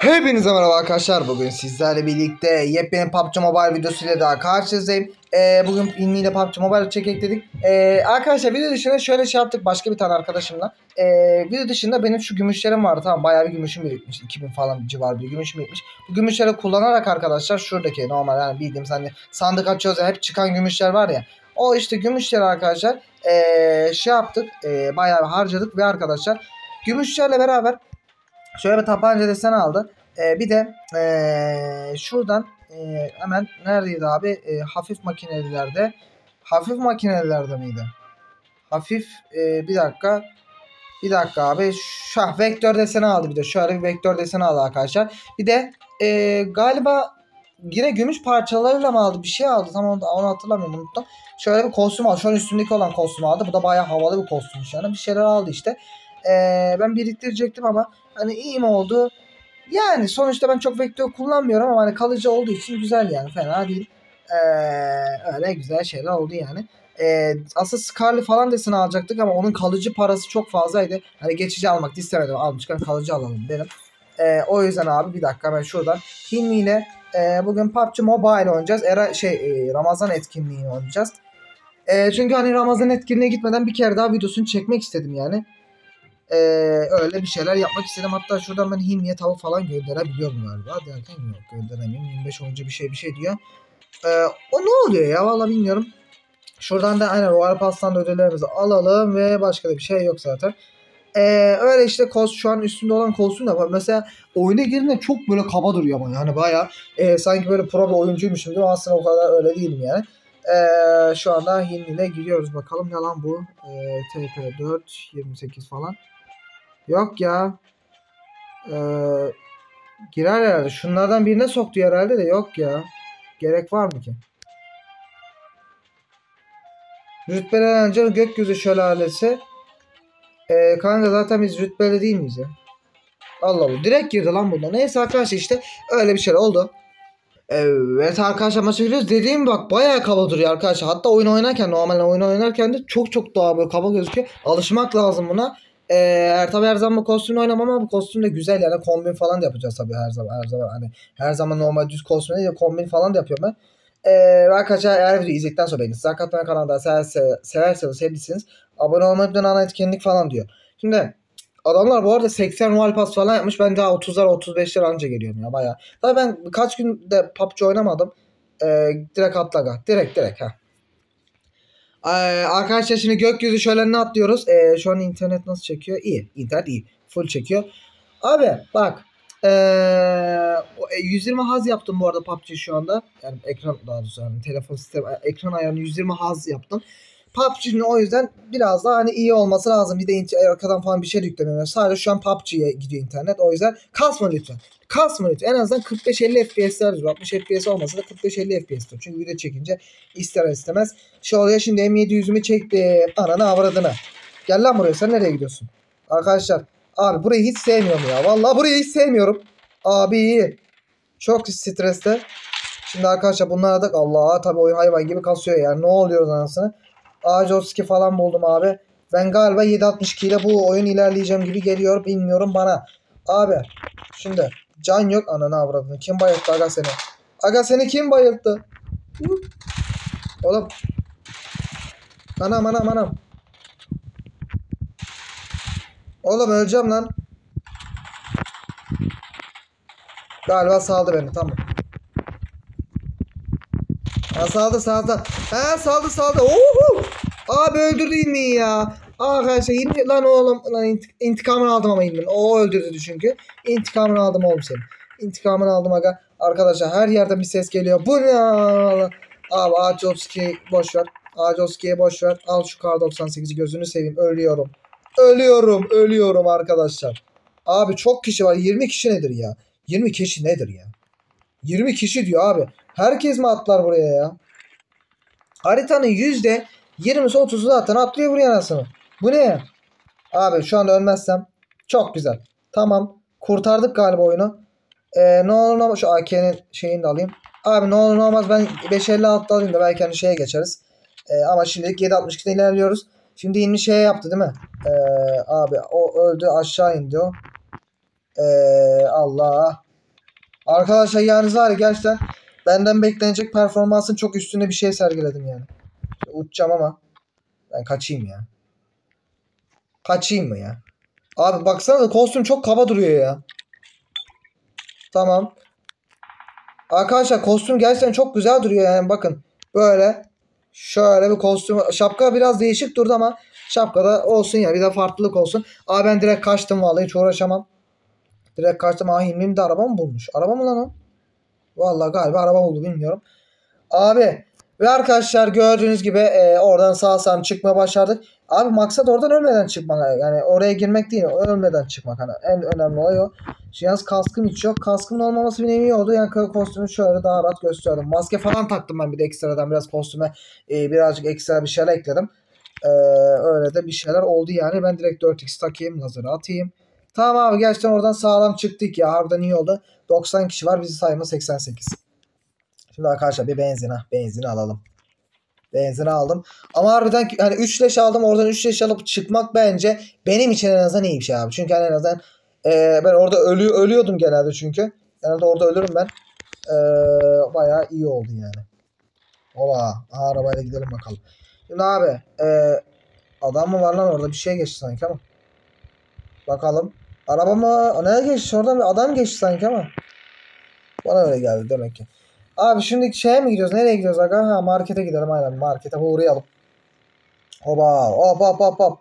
Hepinize merhaba arkadaşlar. Bugün sizlerle birlikte yepyeni PUBG Mobile videosuyla daha karşınızdayım. Ee, bugün Pinli ile PUBG Mobile çekek dedik. Ee, arkadaşlar video dışında şöyle şey yaptık başka bir tane arkadaşımla. Ee, video dışında benim şu gümüşlerim vardı. Tamam bayağı bir gümüşüm birikmiş. 2000 falan civar bir gümüşüm birikmiş. Bu gümüşleri kullanarak arkadaşlar şuradaki normal yani bildiğimiz hani sandık açıyoruz ya hep çıkan gümüşler var ya. O işte gümüşleri arkadaşlar ee, şey yaptık. Ee, bayağı harcadık ve arkadaşlar gümüşlerle beraber Şöyle bir tabanca desen aldı. Ee, bir de ee, şuradan ee, hemen neredeydi abi? Ee, hafif makinelilerde. Hafif makinelilerde miydi? Hafif ee, bir dakika. Bir dakika abi. Şah vektör deseni aldı bir de. Şöyle bir vektör deseni aldı arkadaşlar. Bir de ee, galiba yine gümüş parçalarıyla mı aldı? Bir şey aldı. Tam onu, onu hatırlamıyorum unuttum. Şöyle bir kostüm aldı. An üstündeki olan kostüm aldı. Bu da bayağı havalı bir kostümmüş yani. Bir şeyler aldı işte. Ee, ben biriktirecektim ama hani iyi mi oldu? Yani sonuçta ben çok vektör kullanmıyorum ama hani kalıcı olduğu için güzel yani fena değil. Ee, öyle güzel şeyler oldu yani. Ee, aslında Scarlet falan desini alacaktık ama onun kalıcı parası çok fazlaydı. Hani geçici almak istemedim. Almışken kalıcı alalım dedim. Ee, o yüzden abi bir dakika ben şuradan Hilmi ile e, bugün PUBG Mobile oynayacağız. Era şey e, Ramazan etkinliğini oynayacağız. E, çünkü hani Ramazan etkinliğine gitmeden bir kere daha videosunu çekmek istedim yani. Ee, öyle bir şeyler yapmak istedim. Hatta şuradan ben Hilmi'ye tavuk falan gönderebiliyorum galiba. Derken yok gönderemiyorum. 25 oyuncu bir şey bir şey diyor. Ee, o ne oluyor ya valla bilmiyorum. Şuradan da aynen Royal Pass'tan da ödüllerimizi alalım ve başka da bir şey yok zaten. Ee, öyle işte kos şu an üstünde olan de var. Mesela oyuna girdiğinde çok böyle kaba duruyor ama yani baya e, sanki böyle pro bir oyuncuymuşum gibi aslında o kadar öyle değilim yani. Ee, şu anda ile giriyoruz bakalım ne lan bu ee, TP4 28 falan. Yok ya. Ee, girer herhalde. Şunlardan birine soktu herhalde de yok ya. Gerek var mı ki? Rütbeler önce gökyüzü şölalesi. Ee, kanka zaten biz rütbeli değil miyiz ya? Allah Allah. Direkt girdi lan bunda. Neyse arkadaşlar işte öyle bir şey oldu. Evet arkadaşlar maça giriyoruz. Dediğim bak bayağı kaba duruyor arkadaşlar. Hatta oyun oynarken normal oyun oynarken de çok çok daha böyle kaba gözüküyor. Alışmak lazım buna. Ee, tabi her zaman kostümle oynamam ama bu kostüm de güzel yani kombin falan da yapacağız tabii her zaman her zaman hani her zaman normal düz kostüm değil kombin falan da yapıyorum ben. Ee, arkadaşlar eğer videoyu izledikten sonra beğenirsiniz. Hakikaten kanalda sever, sever, severseniz sevdiyseniz abone olmayı unutmayın ana etkinlik falan diyor. Şimdi adamlar bu arada 80 Royal falan yapmış. Ben daha 30'lar 35'ler anca geliyorum ya baya. Tabii ben birkaç günde PUBG oynamadım. Ee, direkt atlaga. Direkt direkt ha. Ee, arkadaşlar şimdi gökyüzü şölenine atlıyoruz. Ee, şu an internet nasıl çekiyor? İyi. İnternet iyi. Full çekiyor. Abi bak. Ee, 120 haz yaptım bu arada PUBG şu anda. Yani ekran daha doğrusu yani telefon sistem ekran ayarını 120 haz yaptım. PUBG'nin o yüzden biraz daha hani iyi olması lazım. Bir de arkadan falan bir şey yüklemiyorum. Sadece şu an PUBG'ye gidiyor internet. O yüzden kasma lütfen. Kasma lütfen. En azından 45-50 FPS'ler diyor. 60 FPS olmasa da 45-50 FPS diyor. Çünkü video çekince ister istemez şey oluyor. Şimdi M700'ümü çekti. Ananı avradını. Gel lan buraya. Sen nereye gidiyorsun? Arkadaşlar. Abi burayı hiç sevmiyorum ya. Vallahi burayı hiç sevmiyorum. Abi. Çok streste. Şimdi arkadaşlar bunlar da Allah tabii oyun hayvan gibi kasıyor yani. Ne oluyor anasını? Ajoski falan buldum abi. Ben galiba 7.62 ile bu oyun ilerleyeceğim gibi geliyor. Bilmiyorum bana. Abi şimdi can yok ananı avradını. Kim bayılttı aga seni? Aga seni kim bayılttı? Oğlum. Anam anam anam. Oğlum öleceğim lan. Galiba saldı beni tamam. Ha saldı saldı. Ha saldı saldı. Oho. Abi öldürdü mi ya? Arkadaşlar yine lan oğlum lan intik intikamını aldım ama İlmin. O öldürdü çünkü. İntikamını aldım oğlum senin. İntikamını aldım aga. Arkadaşlar her yerden bir ses geliyor. Bu ne? Abi Acovski'yi boş ver. Acovski'ye boş. Al şu kar 98'i gözünü seveyim. Ölüyorum. Ölüyorum. Ölüyorum arkadaşlar. Abi çok kişi var. 20 kişi nedir ya? 20 kişi nedir ya? 20 kişi diyor abi. Herkes mi atlar buraya ya? Haritanın yüzde 20'si 30'u zaten atlıyor buraya anasını. Bu ne? Abi şu anda ölmezsem çok güzel. Tamam. Kurtardık galiba oyunu. Ee, ne olur ne olmaz. Şu AK'nin şeyini de alayım. Abi ne olur ne olmaz ben 556 alayım da belki hani şeye geçeriz. Ee, ama şimdilik 762'de ilerliyoruz. Şimdi yeni şey yaptı değil mi? Ee, abi o öldü aşağı indi o. Ee, Allah. Arkadaşlar yani var ya gerçekten benden beklenecek performansın çok üstünde bir şey sergiledim yani. Uçacağım ama ben kaçayım ya. Kaçayım mı ya? Abi baksana kostüm çok kaba duruyor ya. Tamam. Arkadaşlar kostüm gerçekten çok güzel duruyor yani bakın. Böyle şöyle bir kostüm. Şapka biraz değişik durdu ama şapkada olsun ya bir de farklılık olsun. Abi ben direkt kaçtım vallahi hiç uğraşamam. Direkt kaçtım. Ah Hilmi'm de araba mı bulmuş? Araba mı lan o? Vallahi galiba araba buldu bilmiyorum. Abi ve arkadaşlar gördüğünüz gibi e, oradan sağ salim çıkmaya başladık. Abi maksat oradan ölmeden çıkmak. Yani oraya girmek değil. Ölmeden çıkmak. Hani en önemli olay o. Şu yalnız kaskım hiç yok. Kaskımın olmaması bir nevi oldu. Yani kostümü şöyle daha rahat gösterdim. Maske falan taktım ben bir de ekstradan. Biraz kostüme e, birazcık ekstra bir şeyler ekledim. E, öyle de bir şeyler oldu yani. Ben direkt 4x takayım. Lazer'ı atayım. Tamam abi gerçekten oradan sağlam çıktık ya. Harbiden iyi oldu. 90 kişi var. Bizi sayma 88. Şimdi arkadaşlar bir benzin ha. Benzin alalım. Benzin aldım. Ama harbiden hani 3 leş aldım. Oradan 3 leş alıp çıkmak bence benim için en azından iyi bir şey abi. Çünkü hani en azından e, ben orada ölü, ölüyordum genelde çünkü. Genelde orada ölürüm ben. E, bayağı iyi oldu yani. Ola. Arabayla gidelim bakalım. Şimdi abi e, adam mı var lan orada bir şey geçti sanki ama. Bakalım. Araba mı? Nereye geçti? Oradan bir adam geçti sanki ama. Bana öyle geldi demek ki. Abi şimdi şeye mi gidiyoruz? Nereye gidiyoruz aga? Ha markete gidelim aynen. Markete uğrayalım. Oba hop hop hop hop.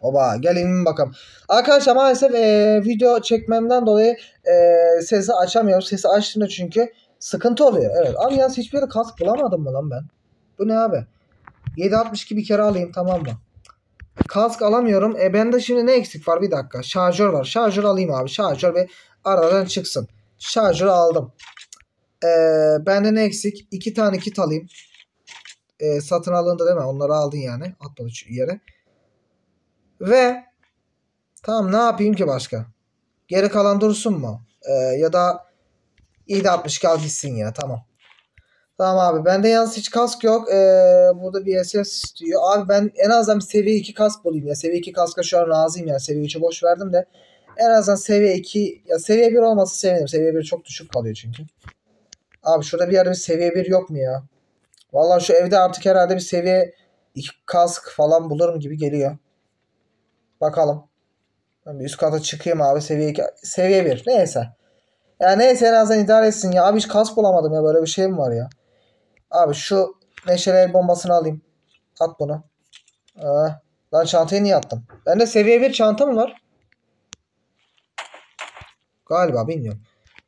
Oba gelin bakalım. Arkadaşlar maalesef e, video çekmemden dolayı e, sesi açamıyorum. Sesi açtığımda çünkü sıkıntı oluyor. Evet abi yalnız hiçbir yerde kask bulamadım mı lan ben? Bu ne abi? 7.62 bir kere alayım tamam mı? Kask alamıyorum. E bende şimdi ne eksik var? Bir dakika. Şarjör var. Şarjör alayım abi. Şarjör ve aradan çıksın. Şarjörü aldım. E, bende ne eksik? İki tane kit alayım. E, satın alındı değil mi? Onları aldın yani. Atmadı yere. Ve tamam ne yapayım ki başka? Geri kalan dursun mu? E, ya da 7.62 al gitsin ya. Tamam. Tamam abi. Bende yalnız hiç kask yok. Ee, burada bir SS istiyor. Abi ben en azından seviye 2 kask bulayım ya. Seviye 2 kaska şu an razıyım ya. Seviye 3'e boş verdim de. En azından seviye 2 ya seviye 1 olması sevinirim. Seviye 1 çok düşük kalıyor çünkü. Abi şurada bir yerde bir seviye 1 yok mu ya? Vallahi şu evde artık herhalde bir seviye 2 kask falan bulurum gibi geliyor. Bakalım. Ben bir üst kata çıkayım abi seviye 2. Seviye 1. Neyse. Ya neyse en azından idare etsin ya. Abi hiç kask bulamadım ya. Böyle bir şey mi var ya? Abi şu neşeli el bombasını alayım. At bunu. Ee, lan çantayı niye attım? Bende seviye 1 çanta mı var? Galiba bilmiyorum.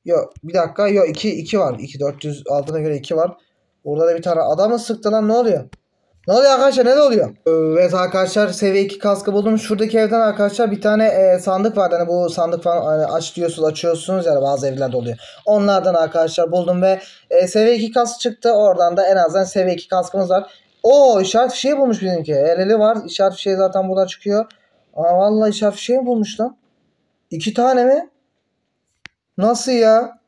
Yok bir dakika. Yok 2 2 var. 2 400 aldığına göre 2 var. Burada da bir tane adamı sıktı lan ne oluyor? Ne oluyor arkadaşlar ne oluyor? Evet arkadaşlar seviye 2 kaskı buldum. Şuradaki evden arkadaşlar bir tane e, sandık var. Hani bu sandık falan hani aç diyorsunuz açıyorsunuz yani bazı evlerde oluyor. Onlardan arkadaşlar buldum ve e, seviye 2 kask çıktı. Oradan da en azından seviye 2 kaskımız var. O işaret fişeği bulmuş bizimki. El eli var. İşaret fişeği zaten buradan çıkıyor. Aa vallahi işaret fişeği bulmuş lan. İki tane mi? Nasıl ya?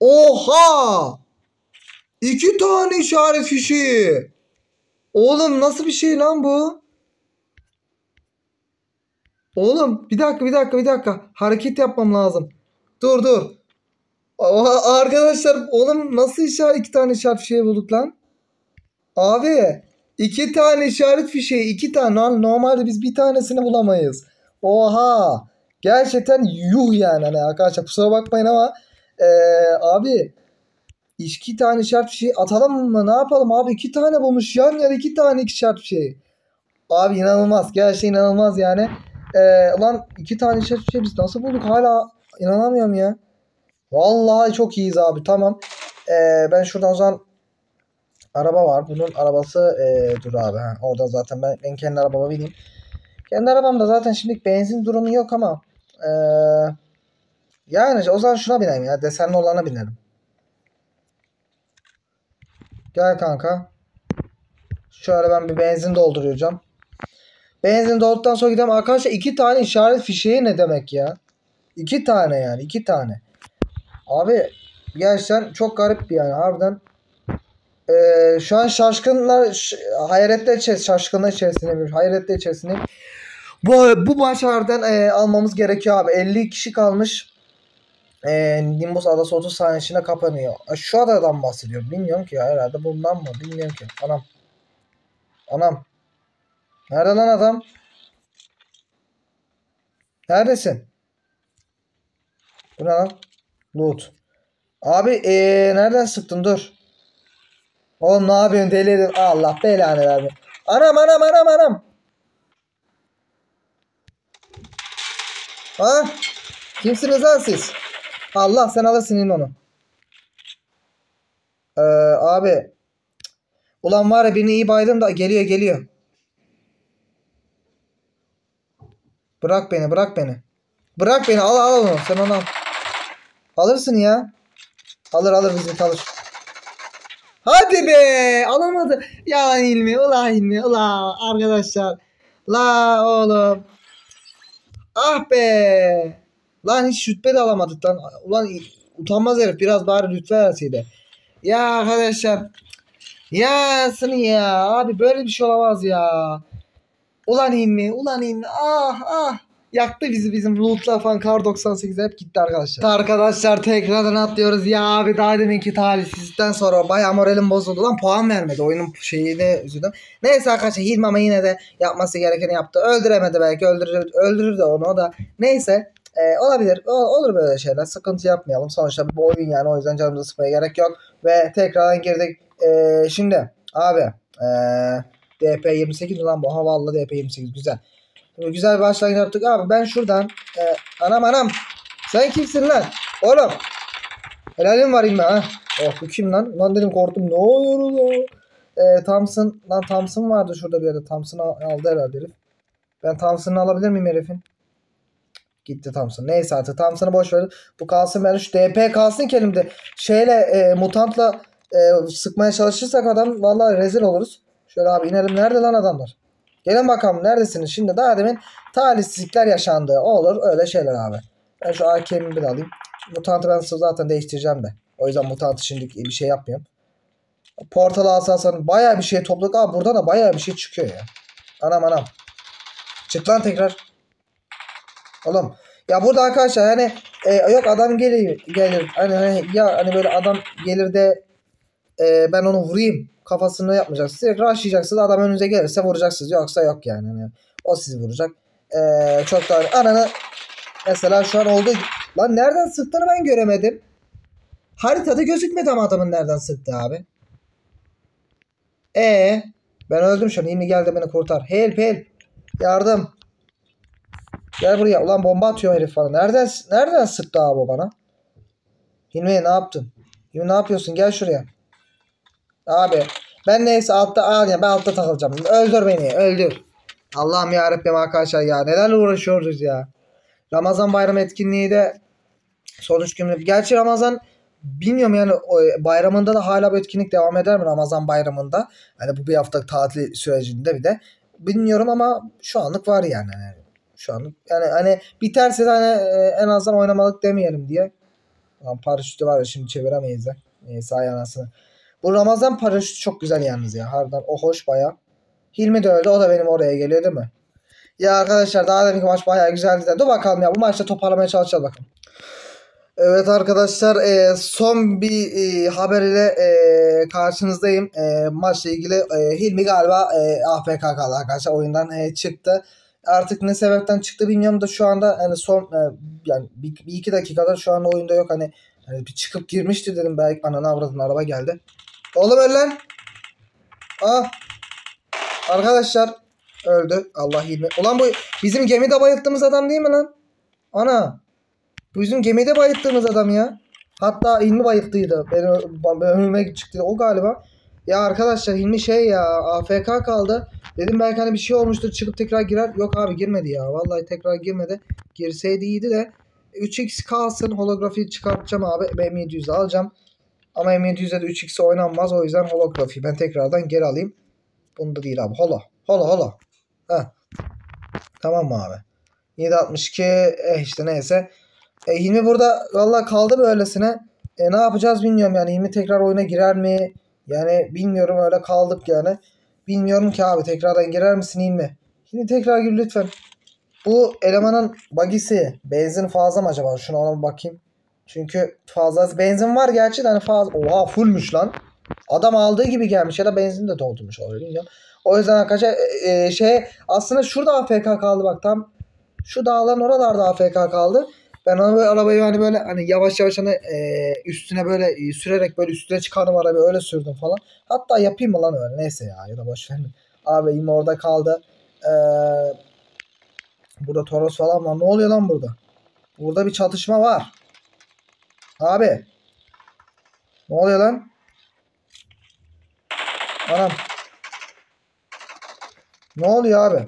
Oha! İki tane işaret fişeği. Oğlum nasıl bir şey lan bu? Oğlum bir dakika bir dakika bir dakika. Hareket yapmam lazım. Dur dur. Aa, arkadaşlar oğlum nasıl işaret iki tane işaret fişeği bulduk lan? Abi iki tane işaret fişeği iki tane. Normalde biz bir tanesini bulamayız. Oha. Gerçekten yuh yani hani arkadaşlar kusura bakmayın ama ee, abi iki tane işaret şey atalım mı? Ne yapalım abi? iki tane bulmuş. Yan yana iki tane işaret şey. Abi inanılmaz. Gerçekten inanılmaz yani. Ee, ulan iki tane işaret şey biz nasıl bulduk? Hala inanamıyorum ya. Vallahi çok iyiyiz abi. Tamam. Ee, ben şuradan o zaman araba var. Bunun arabası ee, dur abi. Ha, orada zaten ben, ben kendi arabama bineyim. Kendi arabamda zaten şimdi benzin durumu yok ama ee, yani o zaman şuna bineyim ya. Desenli olana binerim. Gel kanka. Şöyle ben bir benzin dolduracağım. Benzin dolduktan sonra gidelim. Arkadaşlar iki tane işaret fişeği ne demek ya? İki tane yani. iki tane. Abi gerçekten çok garip bir yani. Harbiden ee, şu an şaşkınlar hayretler içerisinde şaşkınlar içerisinde bir hayretler içerisinde bu, bu maç e, almamız gerekiyor abi. 50 kişi kalmış. e, Nimbus adası 30 saniye içinde kapanıyor. E, Şu adadan bahsediyorum. Bilmiyorum ki ya herhalde bundan mı? Bilmiyorum ki. Anam. Anam. Nerede lan adam? Neredesin? Bu ne lan? Loot. Abi ee, nereden sıktın dur. Oğlum ne yapıyorsun deli edin. Allah belanı verme. Anam anam anam anam. Ha? Kimsiniz lan siz? Allah sen alırsın in onu. Ee, abi. Ulan var ya birini iyi baydım da geliyor geliyor. Bırak beni bırak beni. Bırak beni al al onu sen onu al. Alırsın ya. Alır alır bizi alır. Hadi be alamadı. Ya ilmi ula ilmi ula arkadaşlar. La oğlum. Ah be. Lan hiç rütbe de alamadık lan. Ulan utanmaz herif biraz bari rütbe verseydi. Ya arkadaşlar. Ya seni ya. Abi böyle bir şey olamaz ya. Ulan ilmi ulan ilmi ah ah. Yaktı bizi bizim lootlar falan kar 98 hep gitti arkadaşlar. Arkadaşlar tekrardan atlıyoruz ya abi daha deminki talihsizlikten sonra bayağı moralim bozuldu lan puan vermedi oyunun şeyine üzüldüm. Neyse arkadaşlar Hilmi ama yine de yapması gerekeni yaptı. Öldüremedi belki öldürür, öldürür de onu da. Neyse e, olabilir o, olur böyle şeyler sıkıntı yapmayalım. Sonuçta bu oyun yani o yüzden canımızı sıkmaya gerek yok. Ve tekrardan girdik. E, şimdi abi e, DP28 lan bu havalı DP28 güzel. Güzel bir başlangıç yaptık. Abi ben şuradan e, anam anam sen kimsin lan? Oğlum. Helalim var inme ha. Oh bu kim lan? Lan dedim korktum. Ne oluyor lan? E, Thompson. Lan Thompson vardı şurada bir yerde. Thompson'ı aldı herhalde herif. Ben Thompson'ı alabilir miyim herifin? Gitti Thompson. Neyse artık Thompson'ı boş ver. Bu kalsın ben şu DP kalsın ki elimde. Şeyle e, mutantla e, sıkmaya çalışırsak adam vallahi rezil oluruz. Şöyle abi inelim. Nerede lan adamlar? Gelin bakalım neredesiniz? Şimdi daha demin talihsizlikler yaşandı. Olur öyle şeyler abi. Ben şu AK'mi bir alayım. Mutantı ben zaten değiştireceğim de. O yüzden mutantı şimdi bir şey yapmıyorum. Portal alsasan bayağı bir şey topladık. Abi burada da bayağı bir şey çıkıyor ya. Anam anam. Çık lan tekrar. Oğlum. Ya burada arkadaşlar hani e, yok adam gelir gelir. Hani, hani ya hani böyle adam gelir de e, ben onu vurayım kafasını yapmayacaksınız. Direkt rushlayacaksınız. Adam önünüze gelirse vuracaksınız. Yoksa yok yani. yani o sizi vuracak. Ee, çok da ananı mesela şu an oldu. Lan nereden sıktığını ben göremedim. Haritada gözükmedi ama adamın nereden sıktı abi. E ben öldüm şu an. İyi geldi beni kurtar. Help help. Yardım. Gel buraya. Ulan bomba atıyor herif falan. Nereden nereden sıktı abi o bana? Hilmi ne yaptın? Hilmi ne yapıyorsun? Gel şuraya. Abi ben neyse altta al ya ben altta takılacağım. Öldür beni öldür. Allah'ım ya Rabbim arkadaşlar ya nelerle uğraşıyoruz ya. Ramazan bayram etkinliği de sonuç günü. Gerçi Ramazan bilmiyorum yani bayramında da hala bu etkinlik devam eder mi Ramazan bayramında? Hani bu bir hafta tatil sürecinde bir de. Bilmiyorum ama şu anlık var yani. Şu anlık yani hani biterse de hani e, en azından oynamalık demeyelim diye. Lan paraşütü var ya şimdi çeviremeyiz de. Neyse ay anasını. Bu Ramazan paraşütü çok güzel yalnız ya. Harbiden o hoş baya. Hilmi de öldü. O da benim oraya geliyor değil mi? Ya arkadaşlar daha deminki maç baya güzeldi de. Dur bakalım ya bu maçta toparlamaya çalışacağız bakalım. Evet arkadaşlar e, son bir e, haber ile e, karşınızdayım. E, maçla ilgili e, Hilmi galiba e, AFK kaldı arkadaşlar oyundan e, çıktı. Artık ne sebepten çıktı bilmiyorum da şu anda hani son e, yani bir, bir iki dakikadır şu anda oyunda yok hani, hani bir çıkıp girmişti dedim belki ananı avradın araba geldi. Oğlum öl lan. Ah. Arkadaşlar öldü. Allah ilmi. Ulan bu bizim gemide bayılttığımız adam değil mi lan? Ana. Bu bizim gemide bayılttığımız adam ya. Hatta ilmi bayılttıydı. Benim önüme çıktı. O galiba. Ya arkadaşlar Hilmi şey ya AFK kaldı. Dedim belki hani bir şey olmuştur çıkıp tekrar girer. Yok abi girmedi ya. Vallahi tekrar girmedi. Girseydi iyiydi de 3x kalsın holografi çıkartacağım abi. M700'ü alacağım. Ama M700'de de 3x oynanmaz. O yüzden holografi ben tekrardan geri alayım. Bunda değil abi. Holo. Holo holo. Heh. Tamam mı abi? 762 eh işte neyse. E, Hilmi burada valla kaldı böylesine. E, ne yapacağız bilmiyorum yani. Hilmi tekrar oyuna girer mi? Yani bilmiyorum öyle kaldık yani. Bilmiyorum ki abi tekrardan girer misin Hilmi? Hilmi tekrar gir lütfen. Bu elemanın bagisi benzin fazla mı acaba? Şuna ona bakayım. Çünkü fazlası benzin var gerçi de hani fazla. Oha fullmüş lan. Adam aldığı gibi gelmiş ya da benzin de doldurmuş olabilir bilmiyorum. O yüzden arkadaşlar e, e, şey aslında şurada AFK kaldı bak tam şu dağların oralarda AFK kaldı. Ben onu böyle arabayı hani böyle hani yavaş yavaş hani e, üstüne böyle e, sürerek böyle üstüne çıkardım arabayı öyle sürdüm falan. Hatta yapayım mı lan öyle neyse ya ya da boş verin. Yine orada kaldı. Ee, burada Toros falan var. Ne oluyor lan burada? Burada bir çatışma var. Abi. Ne oluyor lan? Anam. Ne oluyor abi?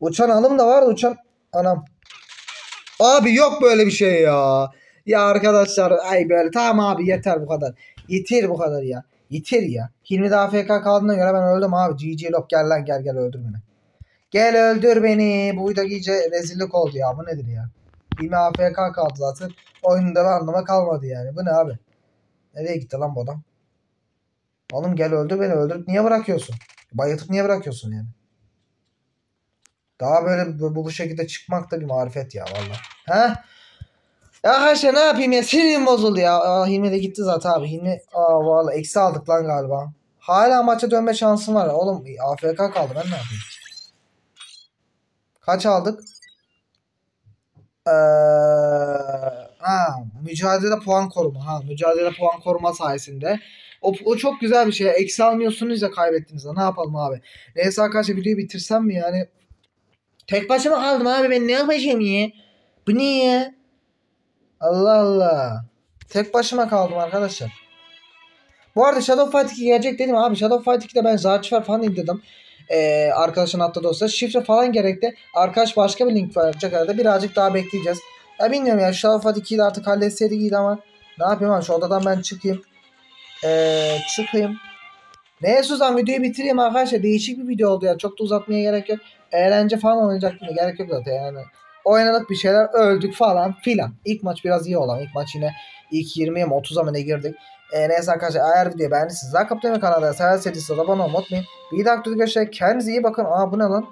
Uçan alım da var uçan. Anam. Abi yok böyle bir şey ya. Ya arkadaşlar ay böyle tamam abi yeter bu kadar. Yeter bu kadar ya. Yeter ya. Hilmi de AFK kaldığına göre ben öldüm abi. GG Lok gel lan gel gel öldür beni. Gel öldür beni. Bu video iyice rezillik oldu ya. Bu nedir ya? Hilmi AFK kaldı zaten. Oyunda bir anlama kalmadı yani. Bu ne abi? Nereye gitti lan bu adam? Oğlum gel öldür beni. Öldürüp niye bırakıyorsun? Bayıltıp niye bırakıyorsun yani? Daha böyle bu, bu şekilde çıkmak da bir marifet ya valla. He? Ya her şey ne yapayım ya sinirim bozuldu ya. Aa, Hilmi de gitti zaten abi. Hilmi aa valla eksi aldık lan galiba. Hala maça dönme şansım var. Oğlum AFK kaldı ben ne yapayım? Kaç aldık? Ee, ha, mücadele puan koruma. Ha, mücadele puan koruma sayesinde. O, o çok güzel bir şey. Eksi almıyorsunuz ya kaybettiğinizde. Ne yapalım abi? Neyse arkadaşlar videoyu bitirsem mi yani? Tek başıma kaldım abi ben ne yapacağım ya? Bu ne ya? Allah Allah. Tek başıma kaldım arkadaşlar. Bu arada Shadow Fight 2 gelecek dedim abi. Shadow Fight 2'de ben Zarchiver falan indirdim. Ee, arkadaşın attığı dosya. Şifre falan gerekti. Arkadaş başka bir link verecek herhalde. Birazcık daha bekleyeceğiz. Ya bilmiyorum ya. Shadow Fight 2'yi de artık halletseydik iyiydi ama. Ne yapayım abi şu odadan ben çıkayım. Ee, çıkayım. Neyse o zaman videoyu bitireyim arkadaşlar. Değişik bir video oldu ya. Çok da uzatmaya gerek yok. Eğlence falan oynayacaktım da gerek yok zaten yani. Oynadık bir şeyler öldük falan filan. İlk maç biraz iyi olan. İlk maç yine ilk 20'ye mi 30'a mı ne girdik. E, neyse arkadaşlar eğer videoyu beğendiyseniz like atmayı kanalda sever serisi abone olmayı unutmayın. Bir dakika arkadaşlar kendinize iyi bakın. Aa bu ne lan?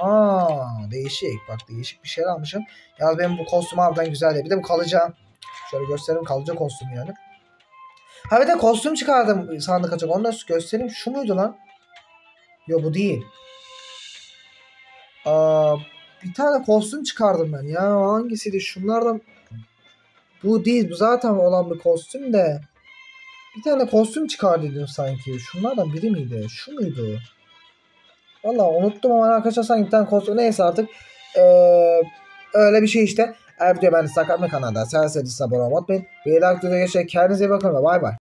Aa değişik. Bak değişik bir şeyler almışım. Ya benim bu kostüm harbiden güzel değil. Bir de bu kalıcı. Şöyle göstereyim kalıcı kostüm yani. Ha bir de kostüm çıkardım sandık açık. Onu da göstereyim. Şu muydu lan? Yo bu değil. Aa, bir tane kostüm çıkardım ben ya. Hangisiydi? Şunlardan bu değil. Bu zaten olan bir kostüm de. Bir tane kostüm çıkardıydım sanki. Şunlardan biri miydi? Şu muydu? Valla unuttum ama arkadaşlar sanki bir tane kostüm. Neyse artık. Ee, öyle bir şey işte. Eğer video beğendiyseniz kanalda. Sen abone olmayı unutmayın. Bir like videoya geçerek kendinize iyi bakın ve bay bay.